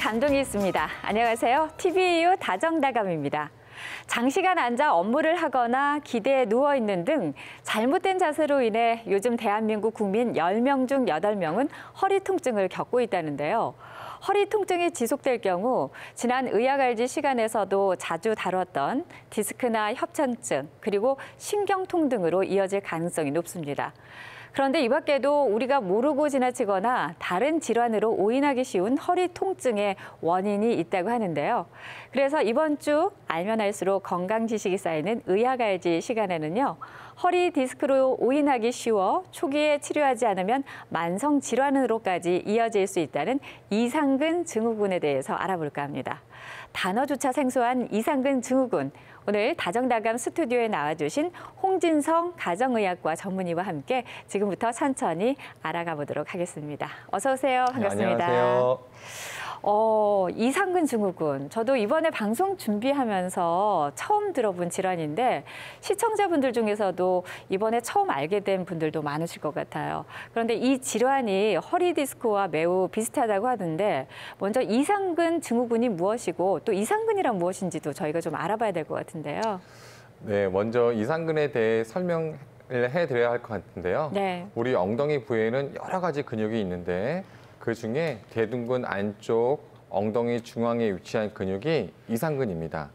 감동이 있습니다. 안녕하세요. TVU 다정다감입니다. 장시간 앉아 업무를 하거나 기대에 누워 있는 등 잘못된 자세로 인해 요즘 대한민국 국민 10명 중 8명은 허리 통증을 겪고 있다는데요. 허리 통증이 지속될 경우 지난 의학알지 시간에서도 자주 다뤘던 디스크나 협착증 그리고 신경통 등으로 이어질 가능성이 높습니다. 그런데 이 밖에도 우리가 모르고 지나치거나 다른 질환으로 오인하기 쉬운 허리 통증의 원인이 있다고 하는데요. 그래서 이번 주 알면 알수록 건강 지식이 쌓이는 의학 알지 시간에는요. 허리 디스크로 오인하기 쉬워 초기에 치료하지 않으면 만성 질환으로까지 이어질 수 있다는 이상근 증후군에 대해서 알아볼까 합니다. 단어조차 생소한 이상근 증후군. 오늘 다정다감 스튜디오에 나와주신 홍진성 가정의학과 전문의와 함께 지금부터 천천히 알아가 보도록 하겠습니다. 어서 오세요. 반갑습니다. 네, 안녕하세요. 어, 이상근 증후군. 저도 이번에 방송 준비하면서 처음 들어본 질환인데 시청자분들 중에서도 이번에 처음 알게 된 분들도 많으실 것 같아요. 그런데 이 질환이 허리 디스크와 매우 비슷하다고 하는데 먼저 이상근 증후군이 무엇이고 또 이상근이란 무엇인지도 저희가 좀 알아봐야 될 것 같은데요. 네, 먼저 이상근에 대해 설명을 해드려야 할 것 같은데요. 네. 우리 엉덩이 부위에는 여러 가지 근육이 있는데 그 중에 대둔근 안쪽 엉덩이 중앙에 위치한 근육이 이상근입니다.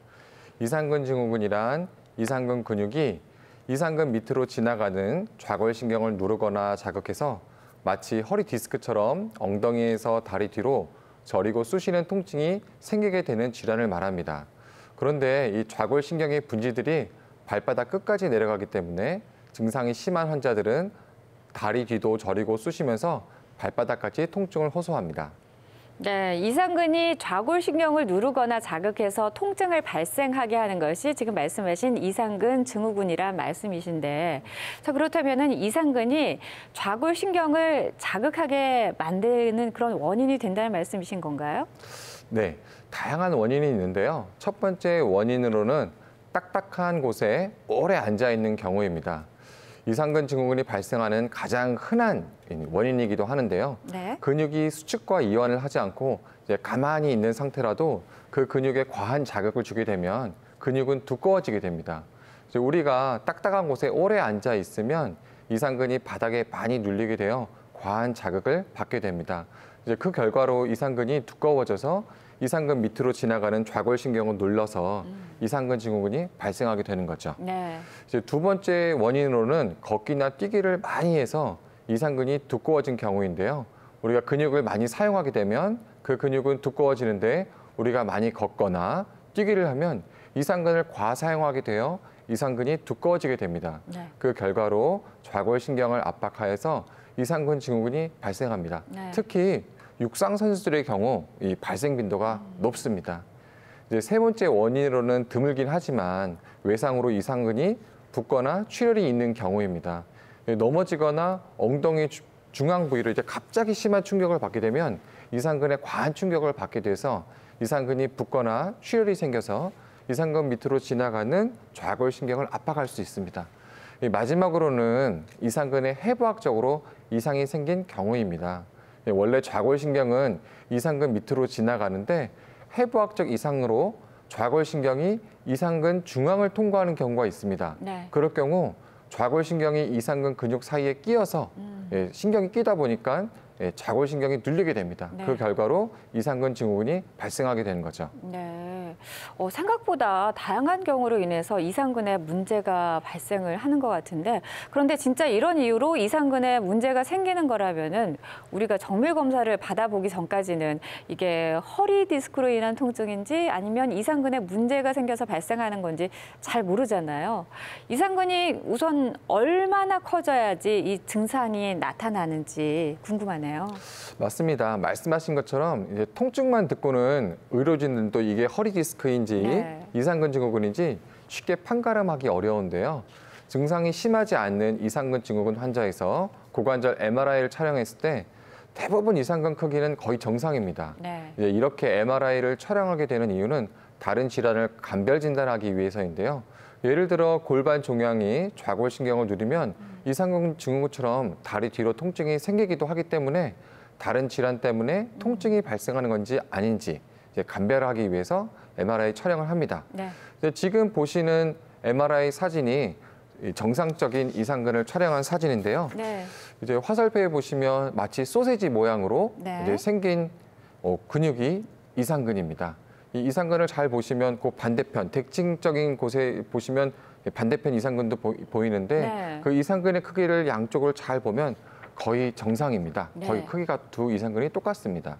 이상근 증후군이란 이상근 근육이 이상근 밑으로 지나가는 좌골신경을 누르거나 자극해서 마치 허리 디스크처럼 엉덩이에서 다리 뒤로 저리고 쑤시는 통증이 생기게 되는 질환을 말합니다. 그런데 이 좌골신경의 분지들이 발바닥 끝까지 내려가기 때문에 증상이 심한 환자들은 다리 뒤도 저리고 쑤시면서 발바닥까지 통증을 호소합니다. 네, 이상근이 좌골신경을 누르거나 자극해서 통증을 발생하게 하는 것이 지금 말씀하신 이상근 증후군이란 말씀이신데, 자 그렇다면은 이상근이 좌골신경을 자극하게 만드는 그런 원인이 된다는 말씀이신 건가요? 네, 다양한 원인이 있는데요. 첫 번째 원인으로는 딱딱한 곳에 오래 앉아 있는 경우입니다. 이상근 증후군이 발생하는 가장 흔한 원인이기도 하는데요. 네. 근육이 수축과 이완을 하지 않고 이제 가만히 있는 상태라도 그 근육에 과한 자극을 주게 되면 근육은 두꺼워지게 됩니다. 우리가 딱딱한 곳에 오래 앉아 있으면 이상근이 바닥에 많이 눌리게 되어 과한 자극을 받게 됩니다. 이제 그 결과로 이상근이 두꺼워져서 이상근 밑으로 지나가는 좌골신경을 눌러서 음. 이상근 증후군이 발생하게 되는 거죠. 네. 이제 두 번째 원인으로는 걷기나 뛰기를 많이 해서 이상근이 두꺼워진 경우인데요. 우리가 근육을 많이 사용하게 되면 그 근육은 두꺼워지는데 우리가 많이 걷거나 뛰기를 하면 이상근을 과사용하게 되어 이상근이 두꺼워지게 됩니다. 네. 그 결과로 좌골신경을 압박하여서 이상근 증후군이 발생합니다. 네. 특히 육상 선수들의 경우 이 발생 빈도가 음. 높습니다. 이제 세 번째 원인으로는 드물긴 하지만 외상으로 이상근이 붓거나 출혈이 있는 경우입니다. 넘어지거나 엉덩이 중앙 부위를 이제 갑자기 심한 충격을 받게 되면 이상근에 과한 충격을 받게 돼서 이상근이 붓거나 출혈이 생겨서 이상근 밑으로 지나가는 좌골신경을 압박할 수 있습니다. 마지막으로는 이상근의 해부학적으로 이상이 생긴 경우입니다. 원래 좌골신경은 이상근 밑으로 지나가는데 해부학적 이상으로 좌골신경이 이상근 중앙을 통과하는 경우가 있습니다. 네. 그럴 경우 좌골신경이 이상근 근육 사이에 끼어서 음. 예, 신경이 끼다 보니까 예, 좌골신경이 눌리게 됩니다. 네. 그 결과로 이상근 증후군이 발생하게 되는 거죠. 네. 어, 생각보다 다양한 경우로 인해서 이상근에 문제가 발생을 하는 것 같은데 그런데 진짜 이런 이유로 이상근에 문제가 생기는 거라면은 우리가 정밀 검사를 받아보기 전까지는 이게 허리 디스크로 인한 통증인지 아니면 이상근에 문제가 생겨서 발생하는 건지 잘 모르잖아요. 이상근이 우선 얼마나 커져야지 이 증상이 나타나는지 궁금하네요. 맞습니다. 말씀하신 것처럼 이제 통증만 듣고는 의료진들도 이게 허리 디스크 인지 네. 이상근 증후군인지 쉽게 판가름하기 어려운데요. 증상이 심하지 않는 이상근 증후군 환자에서 고관절 MRI를 촬영했을 때 대부분 이상근 크기는 거의 정상입니다. 네. 이제 이렇게 MRI를 촬영하게 되는 이유는 다른 질환을 감별 진단하기 위해서인데요. 예를 들어 골반 종양이 좌골신경을 누리면 음. 이상근 증후군처럼 다리 뒤로 통증이 생기기도 하기 때문에 다른 질환 때문에 통증이 발생하는 건지 아닌지 감별하기 위해서 MRI 촬영을 합니다. 네. 지금 보시는 MRI 사진이 이 정상적인 이상근을 촬영한 사진인데요. 네. 이제 화살표에 보시면 마치 소세지 모양으로 네. 이제 생긴 어, 근육이 이상근입니다. 이 이상근을 잘 보시면 그 반대편 대칭적인 곳에 보시면 반대편 이상근도 보, 이는데 네. 그 이상근의 크기를 양쪽을 잘 보면 거의 정상입니다. 거의 네. 크기가 두 이상근이 똑같습니다.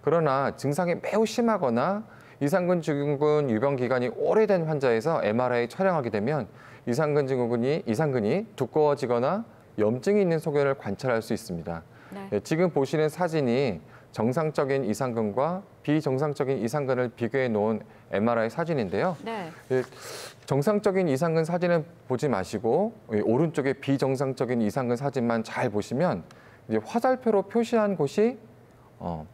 그러나 증상이 매우 심하거나 이상근 증후군 유병 기간이 오래된 환자에서 MRI 촬영하게 되면 이상근 증후군이 이상근이 두꺼워지거나 염증이 있는 소견을 관찰할 수 있습니다. 네. 예, 지금 보시는 사진이 정상적인 이상근과 비정상적인 이상근을 비교해 놓은 MRI 사진인데요. 네. 예, 정상적인 이상근 사진은 보지 마시고 이 오른쪽에 비정상적인 이상근 사진만 잘 보시면 이제 화살표로 표시한 곳이 어,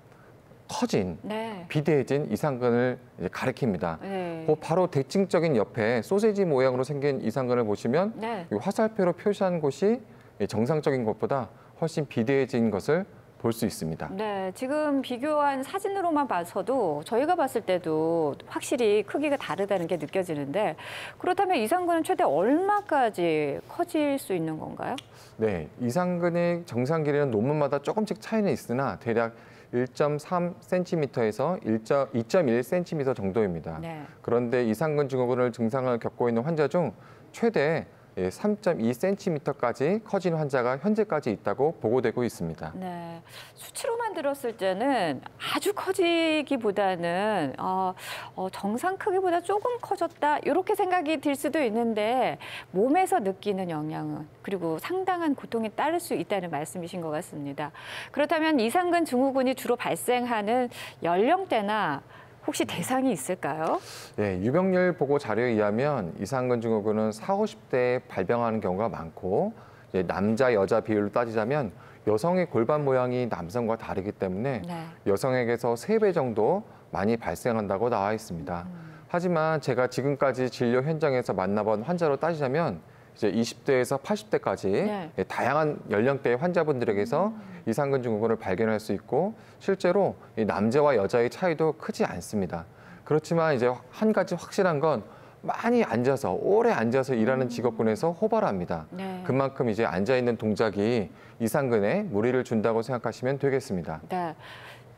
커진 네. 비대해진 이상근을 이제 가리킵니다. 네. 그 바로 대칭적인 옆에 소세지 모양으로 생긴 이상근을 보시면 네. 이 화살표로 표시한 곳이 이 정상적인 것보다 훨씬 비대해진 것을 볼수 있습니다. 네, 지금 비교한 사진으로만 봐서도 저희가 봤을 때도 확실히 크기가 다르다는 게 느껴지는데 그렇다면 이상근은 최대 얼마까지 커질 수 있는 건가요? 네, 이상근의 정상 길이는 논문마다 조금씩 차이는 있으나 대략 1.3cm에서 2.1cm 정도입니다. 네. 그런데 이상근 증후군을 증상을 겪고 있는 환자 중 최대 3.2cm까지 커진 환자가 현재까지 있다고 보고되고 있습니다. 네. 수치로만 들었을 때는 아주 커지기보다는 어, 어, 정상 크기보다 조금 커졌다 이렇게 생각이 들 수도 있는데 몸에서 느끼는 영향은 그리고 상당한 고통이 따를 수 있다는 말씀이신 것 같습니다. 그렇다면 이상근 증후군이 주로 발생하는 연령대나 혹시 대상이 있을까요? 네, 유병률 보고 자료에 의하면 이상근 증후군은 4, 50대에 발병하는 경우가 많고 이제 남자 여자 비율로 따지자면 여성의 골반 모양이 남성과 다르기 때문에 네. 여성에게서 세배 정도 많이 발생한다고 나와 있습니다. 하지만 제가 지금까지 진료 현장에서 만나본 환자로 따지자면 이제 20대에서 80대까지 네. 다양한 연령대의 환자분들에게서 이상근 증후군을 발견할 수 있고 실제로 이 남자와 여자의 차이도 크지 않습니다. 그렇지만 이제 한 가지 확실한 건 많이 앉아서 오래 앉아서 일하는 직업군에서 호발합니다. 네. 그만큼 이제 앉아 있는 동작이 이상근에 무리를 준다고 생각하시면 되겠습니다. 네.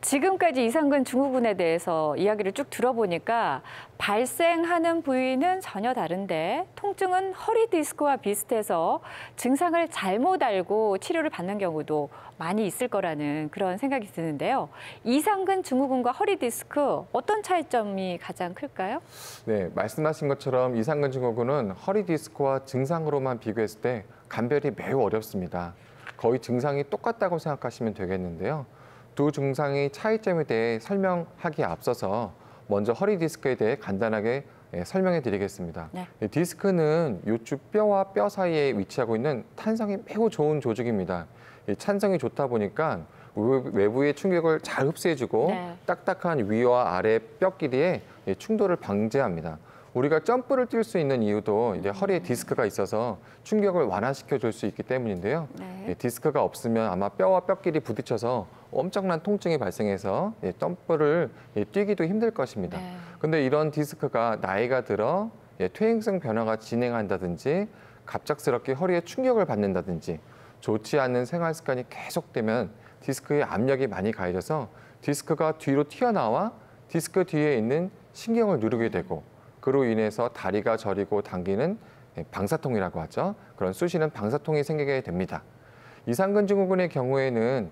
지금까지 이상근 증후군에 대해서 이야기를 쭉 들어보니까 발생하는 부위는 전혀 다른데 통증은 허리 디스크와 비슷해서 증상을 잘못 알고 치료를 받는 경우도 많이 있을 거라는 그런 생각이 드는데요. 이상근 증후군과 허리 디스크 어떤 차이점이 가장 클까요? 네, 말씀하신 것처럼 이상근 증후군은 허리 디스크와 증상으로만 비교했을 때 감별이 매우 어렵습니다. 거의 증상이 똑같다고 생각하시면 되겠는데요. 두 증상의 차이점에 대해 설명하기에 앞서서 먼저 허리 디스크에 대해 간단하게 예, 설명해 드리겠습니다. 네. 이 디스크는 요추 뼈와 뼈 사이에 위치하고 있는 탄성이 매우 좋은 조직입니다. 이 탄성이 좋다 보니까 외- 외부의 충격을 잘 흡수해주고 네. 딱딱한 위와 아래 뼈끼리의 이 충돌을 방지합니다. 우리가 점프를 뛸 수 있는 이유도 이제 허리에 디스크가 있어서 충격을 완화시켜 줄 수 있기 때문인데요. 네. 이 디스크가 없으면 아마 뼈와 뼈끼리 부딪혀서 엄청난 통증이 발생해서 이 점프를 이 뛰기도 힘들 것입니다. 네. 근데 이런 디스크가 나이가 들어 예, 퇴행성 변화가 진행한다든지 갑작스럽게 허리에 충격을 받는다든지 좋지 않은 생활 습관이 계속되면 디스크에 압력이 많이 가해져서 디스크가 뒤로 튀어나와 디스크 뒤에 있는 신경을 누르게 되고 그로 인해서 다리가 저리고 당기는 예, 방사통이라고 하죠. 그런 쑤시는 방사통이 생기게 됩니다. 이상근 증후군의 경우에는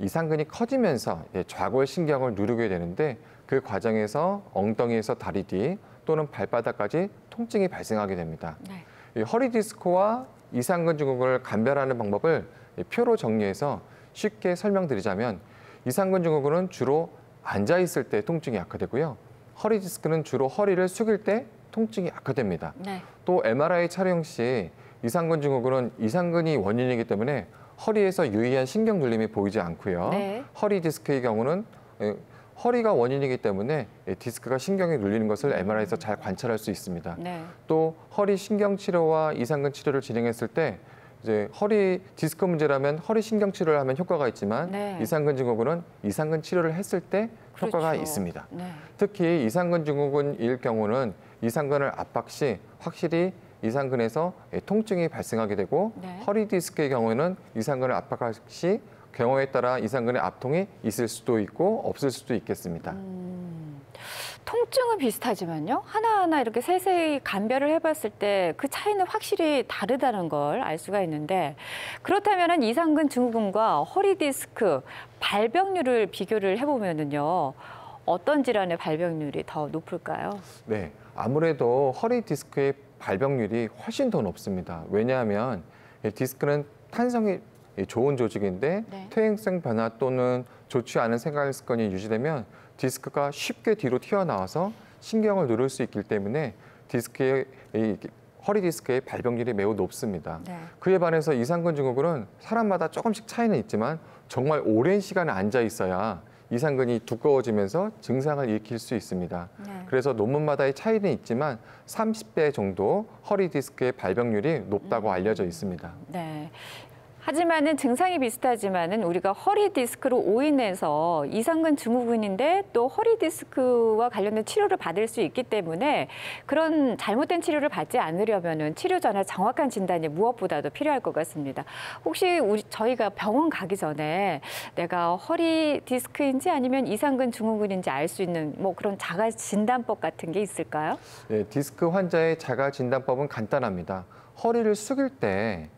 이상근이 커지면서 예, 좌골 신경을 누르게 되는데 그 과정에서 엉덩이에서 다리 뒤 또는 발바닥까지 통증이 발생하게 됩니다. 네. 이 허리 디스크와 이상근 증후군을 감별하는 방법을 이 표로 정리해서 쉽게 설명드리자면 이상근 증후군은 주로 앉아 있을 때 통증이 악화되고요. 허리 디스크는 주로 허리를 숙일 때 통증이 악화됩니다. 네. 또 MRI 촬영 시 이상근 증후군은 이상근이 원인이기 때문에 허리에서 유의한 신경 눌림이 보이지 않고요. 네. 허리 디스크의 경우는 에, 허리가 원인이기 때문에 이 디스크가 신경에 눌리는 것을 MRI에서 잘 관찰할 수 있습니다. 네. 또 허리 신경 치료와 이상근 치료를 진행했을 때 이제 허리 디스크 문제라면 허리 신경 치료를 하면 효과가 있지만 네. 이상근 증후군은 이상근 치료를 했을 때 효과가 그렇죠. 있습니다. 네. 특히 이상근 증후군일 경우는 이상근을 압박 시 확실히 이상근에서 예, 통증이 발생하게 되고 네. 허리 디스크의 경우에는 이상근을 압박할 시 경우에 따라 이상근의 압통이 있을 수도 있고 없을 수도 있겠습니다. 음, 통증은 비슷하지만요. 하나하나 이렇게 세세히 감별을 해봤을 때 그 차이는 확실히 다르다는 걸 알 수가 있는데 그렇다면 이상근 증후군과 허리 디스크 발병률을 비교를 해보면은요. 어떤 질환의 발병률이 더 높을까요? 네, 아무래도 허리 디스크의 발병률이 훨씬 더 높습니다. 왜냐하면 이 디스크는 탄성이 좋은 조직인데 네. 퇴행성 변화 또는 좋지 않은 생활 습관이 유지되면 디스크가 쉽게 뒤로 튀어나와서 신경을 누를 수 있기 때문에 디스크의 이 허리 디스크의 발병률이 매우 높습니다. 네. 그에 반해서 이상근 증후군은 사람마다 조금씩 차이는 있지만 정말 오랜 시간 앉아 있어야 이상근이 두꺼워지면서 증상을 일으킬 수 있습니다. 네. 그래서 논문마다의 차이는 있지만 30배 정도 허리 디스크의 발병률이 높다고 알려져 있습니다. 네. 하지만은 증상이 비슷하지만은 우리가 허리 디스크로 오인해서 이상근 증후군인데 또 허리 디스크와 관련된 치료를 받을 수 있기 때문에 그런 잘못된 치료를 받지 않으려면은 치료 전에 정확한 진단이 무엇보다도 필요할 것 같습니다. 혹시 우리 저희가 병원 가기 전에 내가 허리 디스크인지 아니면 이상근 증후군인지 알 수 있는 뭐 그런 자가 진단법 같은 게 있을까요? 네, 디스크 환자의 자가 진단법은 간단합니다. 허리를 숙일 때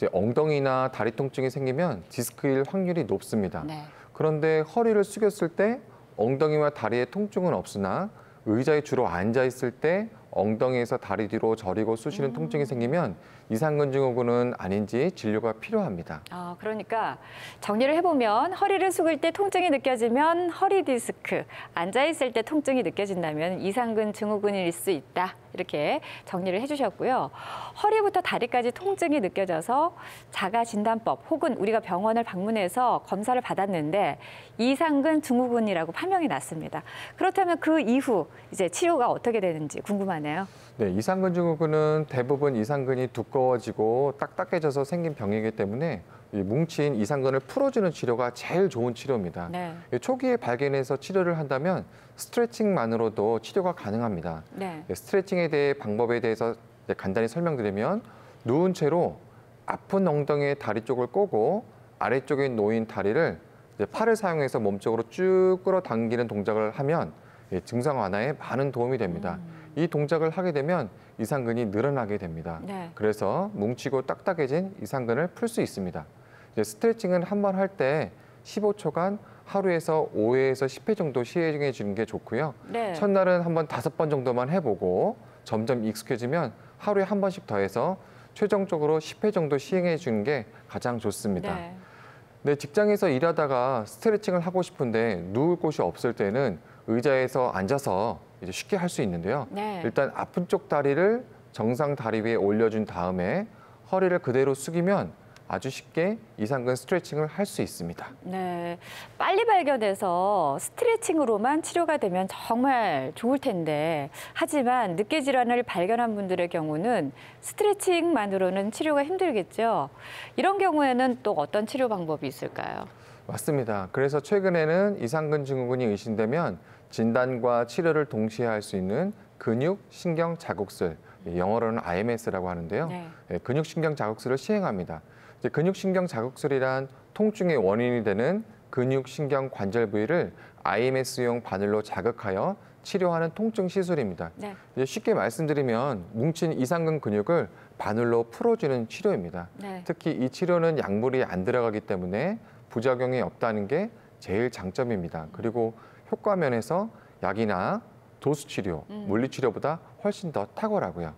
이제 엉덩이나 다리 통증이 생기면 디스크일 확률이 높습니다. 네. 그런데 허리를 숙였을 때 엉덩이와 다리에 통증은 없으나 의자에 주로 앉아 있을 때 엉덩이에서 다리 뒤로 저리고 쑤시는 통증이 생기면 이상근 증후군은 아닌지 진료가 필요합니다. 아, 그러니까 정리를 해보면 허리를 숙일 때 통증이 느껴지면 허리 디스크, 앉아 있을 때 통증이 느껴진다면 이상근 증후군일 수 있다. 이렇게 정리를 해주셨고요. 허리부터 다리까지 통증이 느껴져서 자가 진단법 혹은 우리가 병원을 방문해서 검사를 받았는데 이상근 증후군이라고 판명이 났습니다. 그렇다면 그 이후 이제 치료가 어떻게 되는지 궁금하네요. 네, 이상근 증후군은 대부분 이상근이 두꺼 워지고 딱딱해져서 생긴 병이기 때문에 이 뭉친 이상근을 풀어주는 치료가 제일 좋은 치료입니다. 네. 이 초기에 발견해서 치료를 한다면 스트레칭만으로도 치료가 가능합니다. 네. 네, 스트레칭에 대해 방법에 대해서 간단히 설명드리면 누운 채로 아픈 엉덩이의 다리 쪽을 꼬고 아래쪽에 놓인 다리를 팔을 사용해서 몸쪽으로 쭉 끌어당기는 동작을 하면 예, 증상 완화에 많은 도움이 됩니다. 이 동작을 하게 되면 이상근이 늘어나게 됩니다. 네. 그래서 뭉치고 딱딱해진 이상근을 풀 수 있습니다. 이제 스트레칭은 한 번 할 때 15초간 하루에서 5회에서 10회 정도 시행해 주는 게 좋고요. 네. 첫날은 한 번 다섯 번 정도만 해보고 점점 익숙해지면 하루에 한 번씩 더해서 최종적으로 10회 정도 시행해 주는 게 가장 좋습니다. 네. 네, 직장에서 일하다가 스트레칭을 하고 싶은데 누울 곳이 없을 때는 의자에서 앉아서 이제 쉽게 할 수 있는데요. 네. 일단 아픈 쪽 다리를 정상 다리 위에 올려준 다음에 허리를 그대로 숙이면 아주 쉽게 이상근 스트레칭을 할 수 있습니다. 네, 빨리 발견해서 스트레칭으로만 치료가 되면 정말 좋을 텐데 하지만 늦게 질환을 발견한 분들의 경우는 스트레칭만으로는 치료가 힘들겠죠. 이런 경우에는 또 어떤 치료 방법이 있을까요? 맞습니다. 그래서 최근에는 이상근 증후군이 의심되면 진단과 치료를 동시에 할 수 있는 근육 신경 자극술, 영어로는 IMS라고 하는데요. 네. 예, 근육 신경 자극술을 시행합니다. 근육 신경 자극술이란 통증의 원인이 되는 근육 신경 관절 부위를 IMS용 바늘로 자극하여 치료하는 통증 시술입니다. 네. 쉽게 말씀드리면 뭉친 이상근 근육을 바늘로 풀어주는 치료입니다. 네. 특히 이 치료는 약물이 안 들어가기 때문에 부작용이 없다는 게 제일 장점입니다. 그리고 효과 면에서 약이나 도수 치료, 음. 물리 치료보다 훨씬 더 탁월하고요.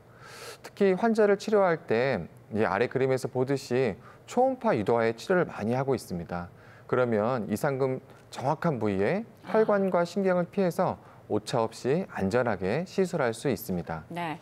특히 환자를 치료할 때 이 아래 그림에서 보듯이 초음파 유도화의 치료를 많이 하고 있습니다. 그러면 이상금 정확한 부위에 혈관과 신경을 피해서 오차 없이 안전하게 시술할 수 있습니다. 네.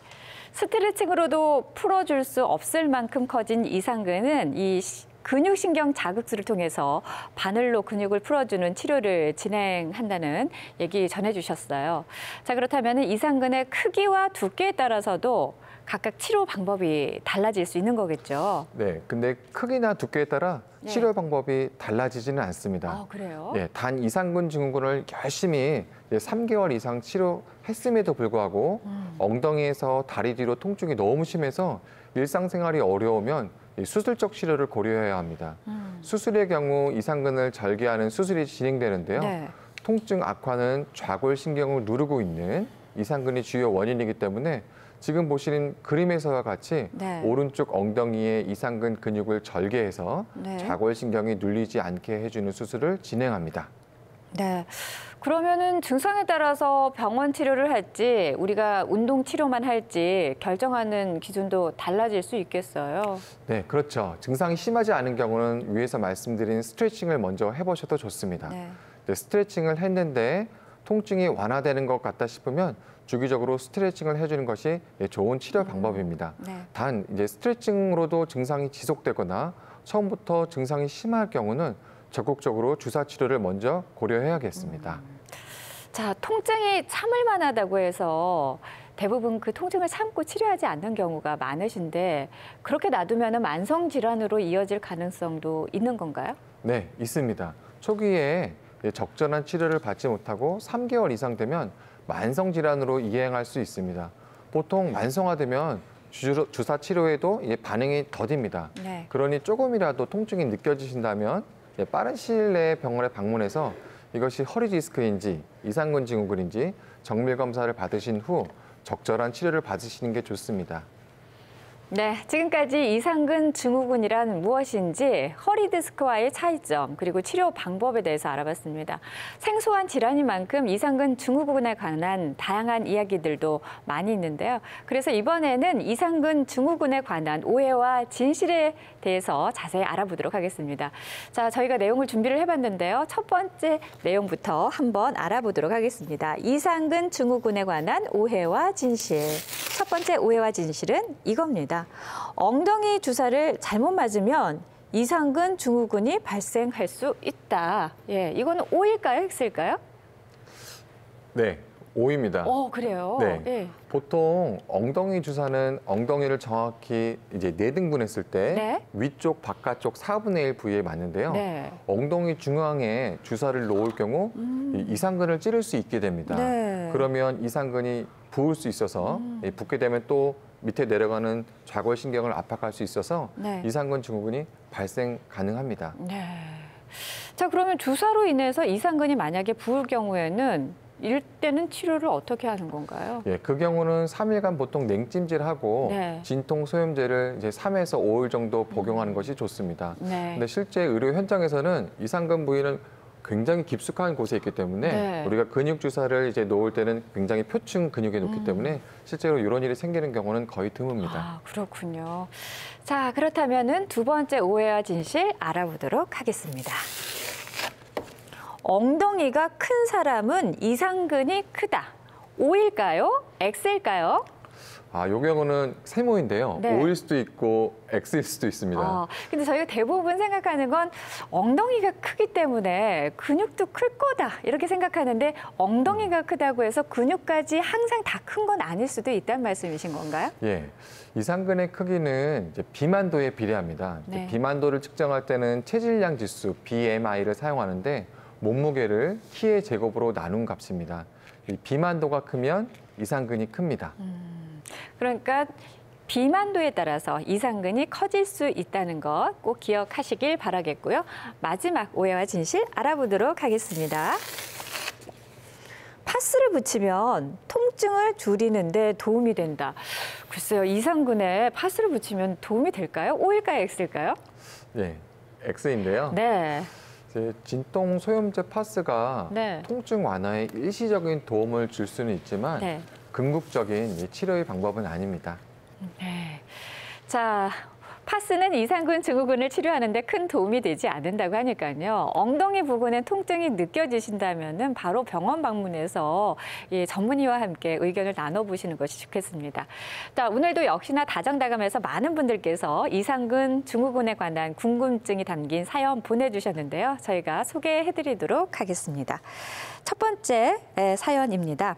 스트레칭으로도 풀어줄 수 없을 만큼 커진 이상근은 이 시- 근육신경 자극술을 통해서 바늘로 근육을 풀어주는 치료를 진행한다는 얘기 전해주셨어요. 자 그렇다면 이상근의 크기와 두께에 따라서도 각각 치료 방법이 달라질 수 있는 거겠죠. 네, 근데 크기나 두께에 따라 네. 치료 방법이 달라지지는 않습니다. 아, 그래요? 예, 단 이상근 증후군을 열심히 이제 3개월 이상 치료했음에도 불구하고 음. 엉덩이에서 다리 뒤로 통증이 너무 심해서 일상생활이 어려우면 이 수술적 치료를 고려해야 합니다. 음. 수술의 경우 이상근을 절개하는 수술이 진행되는데요. 네. 통증 악화는 좌골신경을 누르고 있는 이상근이 주요 원인이기 때문에 지금 보시는 그림에서와 같이 네. 오른쪽 엉덩이의 이상근 근육을 절개해서 네. 좌골신경이 눌리지 않게 해주는 수술을 진행합니다. 네. 그러면은 증상에 따라서 병원 치료를 할지 우리가 운동 치료만 할지 결정하는 기준도 달라질 수 있겠어요. 네, 그렇죠. 증상이 심하지 않은 경우는 위에서 말씀드린 스트레칭을 먼저 해보셔도 좋습니다. 네. 네, 스트레칭을 했는데 통증이 완화되는 것 같다 싶으면 주기적으로 스트레칭을 해주는 것이 예, 좋은 치료 방법입니다. 네. 단 이제 스트레칭으로도 증상이 지속되거나 처음부터 증상이 심할 경우는 적극적으로 주사 치료를 먼저 고려해야겠습니다. 자, 통증이 참을 만하다고 해서 대부분 그 통증을 참고 치료하지 않는 경우가 많으신데 그렇게 놔두면 만성 질환으로 이어질 가능성도 있는 건가요? 네, 있습니다. 초기에 예, 적절한 치료를 받지 못하고 3개월 이상 되면 만성 질환으로 이행할 수 있습니다. 보통 만성화되면 주- 주사 치료에도 반응이 더딥니다. 네. 그러니 조금이라도 통증이 느껴지신다면 예, 빠른 시일 내에 병원에 방문해서 이것이 허리 디스크인지 이상근 증후군인지 정밀 검사를 받으신 후 적절한 치료를 받으시는 게 좋습니다. 네, 지금까지 이상근 증후군이란 무엇인지 허리 디스크와의 차이점 그리고 치료 방법에 대해서 알아봤습니다. 생소한 질환인 만큼 이상근 증후군에 관한 다양한 이야기들도 많이 있는데요. 그래서 이번에는 이상근 증후군에 관한 오해와 진실에 대해서 자세히 알아보도록 하겠습니다. 자, 저희가 내용을 준비를 해봤는데요. 첫 번째 내용부터 한번 알아보도록 하겠습니다. 이상근 증후군에 관한 오해와 진실. 첫 번째 오해와 진실은 이겁니다. 엉덩이 주사를 잘못 맞으면 이상근 증후군이 발생할 수 있다. 예, 이거는 오일까요, X일까요? 네, 오입니다. 어, 그래요. 네. 예. 보통 엉덩이 주사는 엉덩이를 정확히 이제 네 등분했을 때 네. 위쪽 바깥쪽 4분의 1 부위에 맞는데요. 네. 엉덩이 중앙에 주사를 놓을 경우 이 이상근을 찌를 수 있게 됩니다. 음. 네. 그러면 이상근이 부을 수 있어서 음. 이 붓게 되면 또 밑에 내려가는 좌골신경을 압박할 수 있어서 네. 이상근 증후군이 발생 가능합니다. 네. 자, 그러면 주사로 인해서 이상근이 만약에 부을 경우에는 이럴 때는 치료를 어떻게 하는 건가요? 예, 그 경우는 3일간 보통 냉찜질하고 네. 진통 소염제를 이제 3에서 5일 정도 복용하는 것이 좋습니다. 네. 근데 실제 의료 현장에서는 이상근 부위는 굉장히 깊숙한 곳에 있기 때문에 네. 우리가 근육 주사를 이제 놓을 때는 굉장히 표층 근육에 놓기 음. 때문에 실제로 이런 일이 생기는 경우는 거의 드뭅니다. 아, 그렇군요. 자, 그렇다면은 두 번째 오해와 진실 알아보도록 하겠습니다. 엉덩이가 큰 사람은 이상근이 크다. O일까요? X일까요? 아, 요 경우는 세모인데요. 네. O일 수도 있고 X일 수도 있습니다. 어, 근데 저희가 대부분 생각하는 건 엉덩이가 크기 때문에 근육도 클 거다 이렇게 생각하는데 엉덩이가 크다고 해서 근육까지 항상 다 큰 건 아닐 수도 있다는 말씀이신 건가요? 예. 이상근의 크기는 비만도에 비례합니다. 네. 비만도를 측정할 때는 체질량 지수 BMI를 사용하는데 몸무게를 키의 제곱으로 나눈 값입니다. 이 비만도가 크면 이상근이 큽니다. 그러니까 비만도에 따라서 이상근이 커질 수 있다는 것 꼭 기억하시길 바라겠고요. 마지막 오해와 진실 알아보도록 하겠습니다. 파스를 붙이면 통증을 줄이는데 도움이 된다. 글쎄요, 이상근에 파스를 붙이면 도움이 될까요? O일까요, X일까요? 예. X인데요. 네. 이제 진통 소염제 파스가 네. 통증 완화에 일시적인 도움을 줄 수는 있지만 네. 궁극적인 이 치료의 방법은 아닙니다. 네. 자, 파스는 이상근 증후군을 치료하는데 큰 도움이 되지 않는다고 하니까요. 엉덩이 부근에 통증이 느껴지신다면 바로 병원 방문해서 예, 전문의와 함께 의견을 나눠보시는 것이 좋겠습니다. 자, 오늘도 역시나 다정다감해서 많은 분들께서 이상근 증후군에 관한 궁금증이 담긴 사연 보내주셨는데요. 저희가 소개해드리도록 하겠습니다. 첫 번째 에, 사연입니다.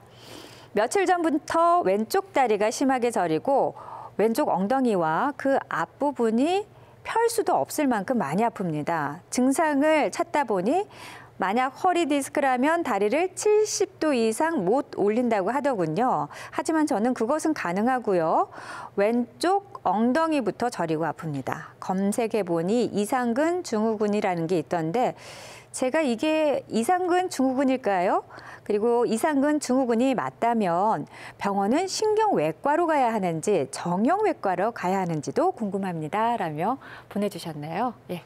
며칠 전부터 왼쪽 다리가 심하게 저리고 왼쪽 엉덩이와 그 앞부분이 펼 수도 없을 만큼 많이 아픕니다. 증상을 찾다 보니 만약 허리 디스크라면 다리를 70도 이상 못 올린다고 하더군요. 하지만 저는 그것은 가능하고요. 왼쪽 엉덩이부터 저리고 아픕니다. 검색해 보니 이상근 증후군이라는 게 있던데 제가 이게 이상근 증후군일까요? 그리고 이상근 증후군이 맞다면 병원은 신경외과로 가야 하는지 정형외과로 가야 하는지도 궁금합니다. 라며 보내주셨네요. 예.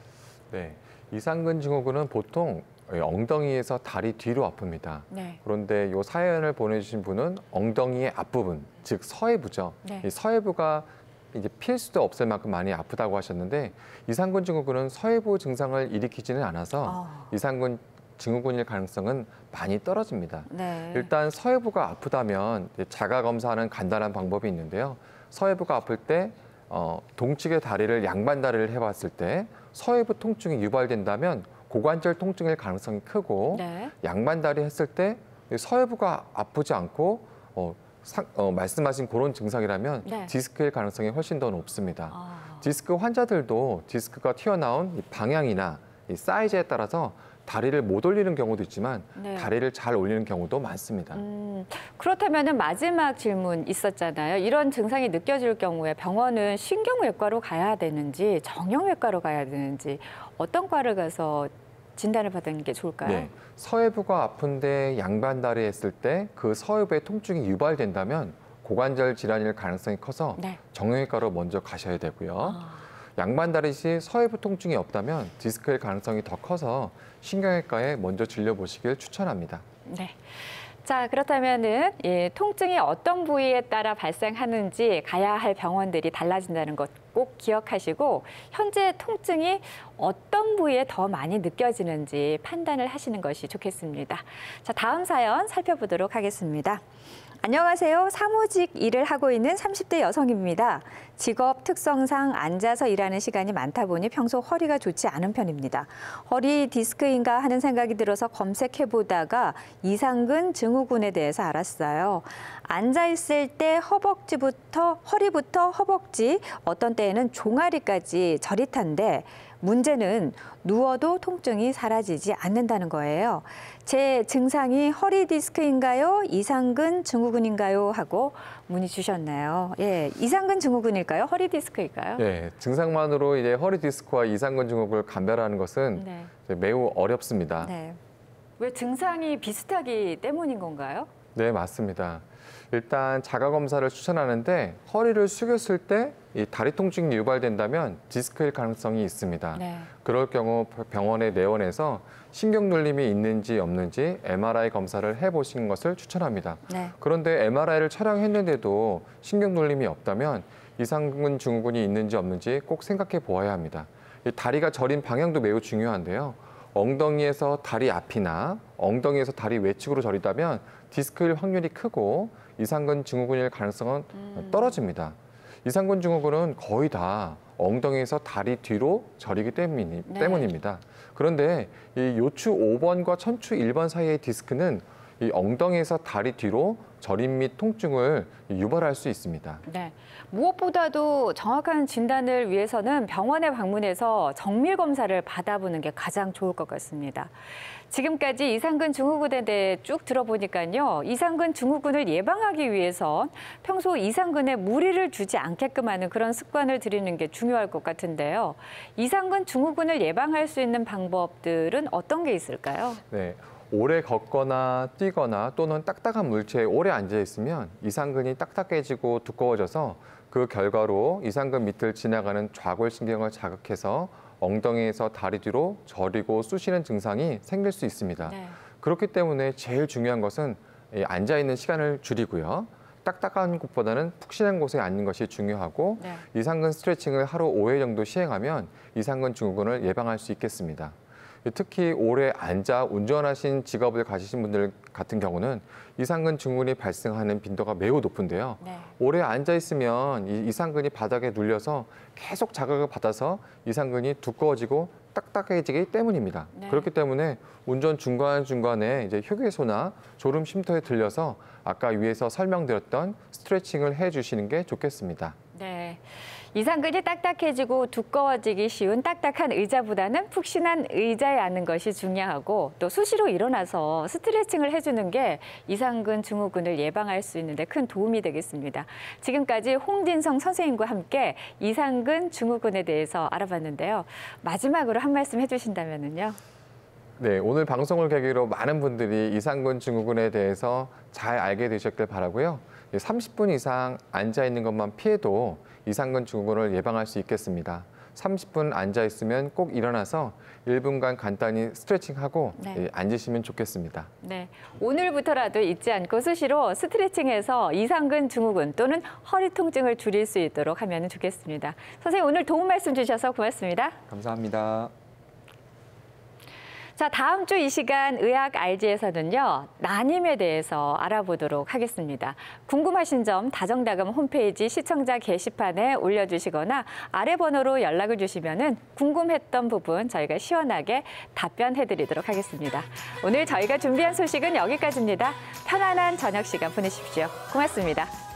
네, 이상근 증후군은 보통 엉덩이에서 다리 뒤로 아픕니다. 네. 그런데 이 사연을 보내주신 분은 엉덩이의 앞부분, 즉 서해부죠. 네. 이 서해부가 이제 필 수도 없을 만큼 많이 아프다고 하셨는데 이상근 증후군은 서해부 증상을 일으키지는 않아서 어. 이상근 증후군일 가능성은 많이 떨어집니다. 네. 일단 서해부가 아프다면 자가 검사하는 간단한 방법이 있는데요. 서해부가 아플 때 어, 동측의 다리를 양반 다리를 해봤을 때 서해부 통증이 유발된다면 고관절 통증일 가능성이 크고 네. 양반 다리 했을 때이 서해부가 아프지 않고 어, 상- 어, 말씀하신 그런 증상이라면 네. 디스크일 가능성이 훨씬 더 높습니다. 아. 디스크 환자들도 디스크가 튀어나온 이 방향이나 이 사이즈에 따라서 다리를 못 올리는 경우도 있지만 네. 다리를 잘 올리는 경우도 많습니다. 음, 그렇다면 마지막 질문 있었잖아요. 이런 증상이 느껴질 경우에 병원은 신경외과로 가야 되는지 정형외과로 가야 되는지 어떤 과를 가서 진단을 받는 게 좋을까요? 네, 서해부가 아픈데 양반 다리 했을 때 그 서해부의 통증이 유발된다면 고관절 질환일 가능성이 커서 네. 정형외과로 먼저 가셔야 되고요. 아, 양반 다리 시 서해부 통증이 없다면 디스크일 가능성이 더 커서 신경외과에 먼저 진료 보시길 추천합니다. 네. 자, 그렇다면은 예, 통증이 어떤 부위에 따라 발생하는지 가야 할 병원들이 달라진다는 것 꼭 기억하시고 현재 통증이 어떤 부위에 더 많이 느껴지는지 판단을 하시는 것이 좋겠습니다. 자, 다음 사연 살펴보도록 하겠습니다. 안녕하세요. 사무직 일을 하고 있는 30대 여성입니다. 직업 특성상 앉아서 일하는 시간이 많다 보니 평소 허리가 좋지 않은 편입니다. 허리 디스크인가 하는 생각이 들어서 검색해 보다가 이상근 증후군에 대해서 알았어요. 앉아 있을 때 허벅지부터 허리부터 허벅지, 어떤 때에는 종아리까지 저릿한데 문제는 누워도 통증이 사라지지 않는다는 거예요. 제 증상이 허리 디스크인가요? 이상근 증후군인가요? 하고 문의 주셨나요? 예, 이상근 증후군일까요? 허리 디스크일까요? 네, 증상만으로 이제 허리 디스크와 이상근 증후군을 감별하는 것은 네. 매우 어렵습니다. 네. 왜 증상이 비슷하기 때문인 건가요? 네, 맞습니다. 일단 자가 검사를 추천하는데 허리를 숙였을 때 이 다리 통증이 유발된다면 디스크일 가능성이 있습니다. 네. 그럴 경우 병원에 내원해서 신경 눌림이 있는지 없는지 MRI 검사를 해보시는 것을 추천합니다. 네. 그런데 MRI를 촬영했는데도 신경 눌림이 없다면 이상근 증후군이 있는지 없는지 꼭 생각해 보아야 합니다. 이 다리가 저린 방향도 매우 중요한데요. 엉덩이에서 다리 앞이나 엉덩이에서 다리 외측으로 저리다면 디스크일 확률이 크고 이상근 증후군일 가능성은 음. 떨어집니다. 이상근 증후군은 거의 다 엉덩이에서 다리 뒤로 저리기 때문이, 네. 때문입니다. 그런데 이 요추 5번과 천추 1번 사이의 디스크는 이 엉덩이에서 다리 뒤로 저림 및 통증을 유발할 수 있습니다. 네. 무엇보다도 정확한 진단을 위해서는 병원에 방문해서 정밀 검사를 받아보는 게 가장 좋을 것 같습니다. 지금까지 이상근 증후군에 대해 쭉 들어보니까요. 이상근 증후군을 예방하기 위해선 평소 이상근에 무리를 주지 않게끔 하는 그런 습관을 들이는 게 중요할 것 같은데요. 이상근 증후군을 예방할 수 있는 방법들은 어떤 게 있을까요? 네. 오래 걷거나 뛰거나 또는 딱딱한 물체에 오래 앉아 있으면 이상근이 딱딱해지고 두꺼워져서 그 결과로 이상근 밑을 지나가는 좌골신경을 자극해서 엉덩이에서 다리 뒤로 저리고 쑤시는 증상이 생길 수 있습니다. 네. 그렇기 때문에 제일 중요한 것은 이 앉아 있는 시간을 줄이고요. 딱딱한 곳보다는 푹신한 곳에 앉는 것이 중요하고 네. 이상근 스트레칭을 하루 5회 정도 시행하면 이상근 증후군을 예방할 수 있겠습니다. 특히 오래 앉아 운전하신 직업을 가지신 분들 같은 경우는 이상근 증후군이 발생하는 빈도가 매우 높은데요. 네. 오래 앉아 있으면 이 이상근이 바닥에 눌려서 계속 자극을 받아서 이상근이 두꺼워지고 딱딱해지기 때문입니다. 네. 그렇기 때문에 운전 중간 중간에 이제 휴게소나 졸음 쉼터에 들려서 아까 위에서 설명드렸던 스트레칭을 해주시는 게 좋겠습니다. 네. 이상근이 딱딱해지고 두꺼워지기 쉬운 딱딱한 의자보다는 푹신한 의자에 앉는 것이 중요하고 또 수시로 일어나서 스트레칭을 해주는 게 이상근 증후군을 예방할 수 있는데 큰 도움이 되겠습니다. 지금까지 홍진성 선생님과 함께 이상근 증후군에 대해서 알아봤는데요. 마지막으로 한 말씀 해주신다면요. 네, 오늘 방송을 계기로 많은 분들이 이상근 증후군에 대해서 잘 알게 되셨길 바라고요. 30분 이상 앉아 있는 것만 피해도 이상근 증후군을 예방할 수 있겠습니다. 30분 앉아 있으면 꼭 일어나서 1분간 간단히 스트레칭하고 네. 예, 앉으시면 좋겠습니다. 네, 오늘부터라도 잊지 않고 수시로 스트레칭해서 이상근 증후군 또는 허리 통증을 줄일 수 있도록 하면 좋겠습니다. 선생님 오늘 도움 말씀 주셔서 고맙습니다. 감사합니다. 자, 다음 주 이 시간 의학 알지에서는요, 난임에 대해서 알아보도록 하겠습니다. 궁금하신 점 다정다감 홈페이지 시청자 게시판에 올려주시거나 아래 번호로 연락을 주시면은 궁금했던 부분 저희가 시원하게 답변해드리도록 하겠습니다. 오늘 저희가 준비한 소식은 여기까지입니다. 편안한 저녁 시간 보내십시오. 고맙습니다.